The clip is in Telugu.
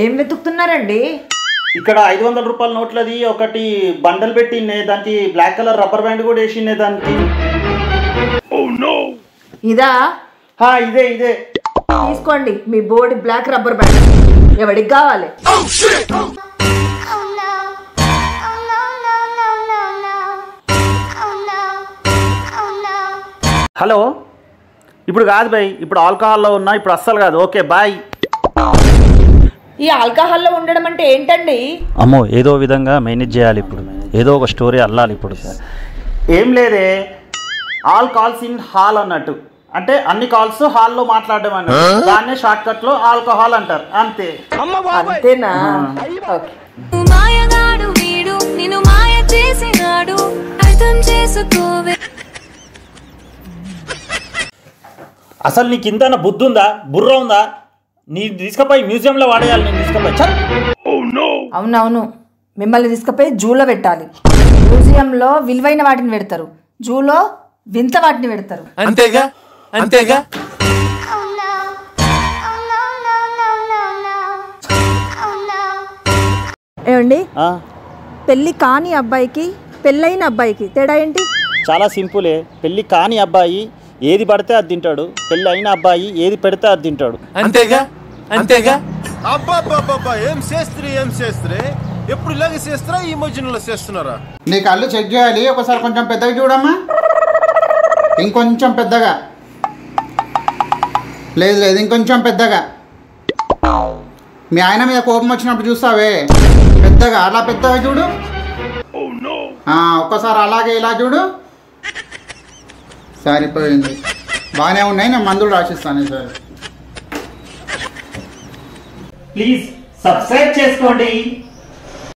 ఏం వెతుకుతున్నారండి? ఇక్కడ ఐదు వందల రూపాయల నోట్లది ఒకటి బండల్ పెట్టిండే దానికి బ్లాక్ కలర్ రబ్బర్ బ్యాండ్ కూడా వేసిండే దానికి. ఇదా? హా, ఇదే ఇదే. తీసుకోండి మీ బోర్డు బ్లాక్ రబ్బర్ బ్యాండ్. ఎవడికి కావాలి? హలో? ఇప్పుడు కాదు బై ఇప్పుడు ఆల్కహాల్లో ఉన్నా ఇప్పుడు అస్సలు కాదు. Okay bye. ఈ ఆల్కహాల్లో ఉండడం అంటే ఏంటండి? అమ్మో ఏదో విధంగా మేనేజ్ చేయాలి ఇప్పుడు. ఏదో ఒక స్టోరీ అల్లాలి ఇప్పుడు. ఏం లేదే ఆల్ కాల్స్ ఇన్ హాల్ అన్నట్టు. అంటే అన్ని కాల్స్ హాల్లో మాట్లాడడం అన్నట్టు. దాన్నే షార్ట్ కట్లో ఆల్కహాల్ అంటారు. అంతే. అంతేనా? ఓకే. మాయగాడు వీడు నిన్ను మాయ చేసినాడు అర్థం చేసుకోవే. అసలు నీకు ఇంత బుద్ధి ఉందా బుర్ర ఉందా? నీ తీసుకుపోయి మ్యూజియంలో వాడేయాలి నేను తీసుకుపోయి! అవునవును. మిమ్మల్ని తీసుకుపోయి జూలో పెట్టాలి. మ్యూజియంలో విలువైన వాటిని పెడతారు. జూలో వింత వాటిని పెడతారు. అంతేగా? అంతేగా? ఏమండి? పెళ్ళి కాని అబ్బాయికి పెళ్ళైన అబ్బాయికి తేడా ఏంటి? చాలా సింపులే. పెళ్ళి కాని అబ్బాయి ఏది పడితే అది తింటాడు. పెళ్ళి అయిన అబ్బాయి ఏది పెడితే అది తింటాడు. అంతేగా? అంతేగా? అబ్బాబ్బాబ్బా ఏం చేస్త్రీ ఏం చేస్త్రీ ఎప్పుడు ఇలాగే చేస్తారా ఈ మధ్యలో చేస్తున్నారా? నీ కళ్ళు చెక్ చేయాలి ఒకసారి కొంచెం పెద్దగా చూడమ్మా. ఇంకొంచెం పెద్దగా. లేదు లేదు ఇంకొంచెం పెద్దగా. మీ ఆయన మీద కోపం వచ్చినప్పుడు చూస్తావే. పెద్దగా అలా పెద్దగా చూడు. ఆ, ఒక్కసారి అలాగే ఇలా చూడు. సారిపోయింది బాగానే ఉన్నాయి నేను మందులు రాసిస్తాను సార్. ప్లీజ్ సబ్స్క్రైబ్ చేసుకోండి.